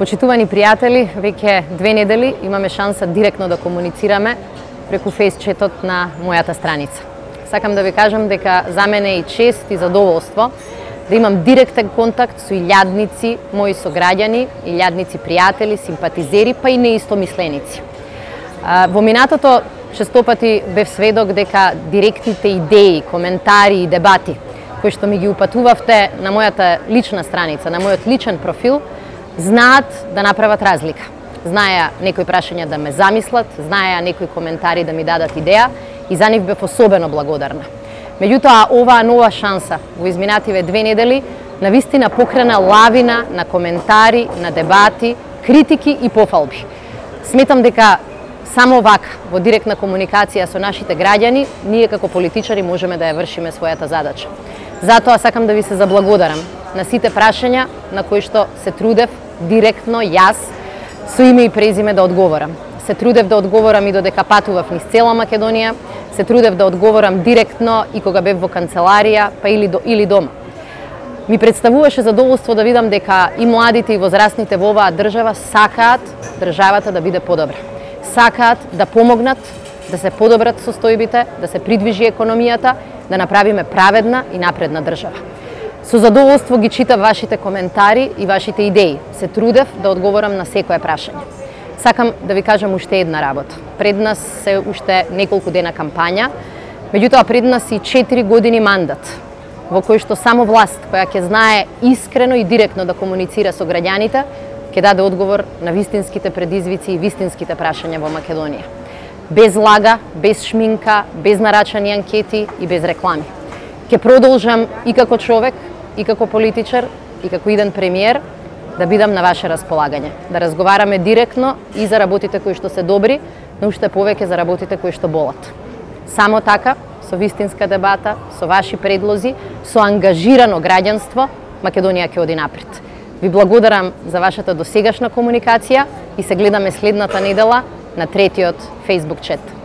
Почитувани пријатели, веќе две недели имаме шанса директно да комуницираме преку фейсчетот на мојата страница. Сакам да ви кажам дека за мене е и чест и задоволство да имам директен контакт со илјадници мои сограѓани, илјадници пријатели, симпатизери, па и неистомисленици. Во минатото честопати бев сведок дека директните идеи, коментари и дебати кои што ми ги упатувавте на мојата лична страница, на мојот личен профил, знаат да направат разлика. Знаеа некои прашања да ме замислат, знаеа некои коментари да ми дадат идеја и за нив бев особено благодарна. Меѓутоа, оваа нова шанса во изминативе две недели на вистина покрена лавина на коментари, на дебати, критики и пофалби. Сметам дека само вака, во директна комуникација со нашите граѓани, ние како политичари можеме да ја вршиме својата задача. Затоа сакам да ви се заблагодарам на сите прашања на кои што се трудев директно јас со име и презиме да одговорам. Се трудев да одговорам и додека патував низ цела Македонија, се трудев да одговорам директно и кога бев во канцеларија, па или, до, или дома. Ми представуваше задоволство да видам дека и младите и возрастните во оваа држава сакаат државата да биде подобра. Сакаат да помогнат да се подобрат состојбите, да се придвижи економијата, да направиме праведна и напредна држава. Со задоволство ги читав вашите коментари и вашите идеи. Се трудев да одговорам на секое прашање. Сакам да ви кажам уште една работа. Пред нас се уште неколку дена кампања, меѓутоа пред нас и 4 години мандат, во кој што само власт која ќе знае искрено и директно да комуницира со граѓаните, ќе даде одговор на вистинските предизвици и вистинските прашања во Македонија. Без лага, без шминка, без нарачани анкети и без реклами. Ке продолжам и како човек, и како политичар, и како иден премиер, да бидам на ваше располагање. Да разговараме директно и за работите кои што се добри, но уште повеќе за работите кои што болат. Само така, со вистинска дебата, со ваши предлози, со ангажирано граѓанство, Македонија ќе оди напред. Ви благодарам за вашата досегашна комуникација и се гледаме следната недела на третиот Facebook чет.